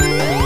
Yeah.